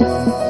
Música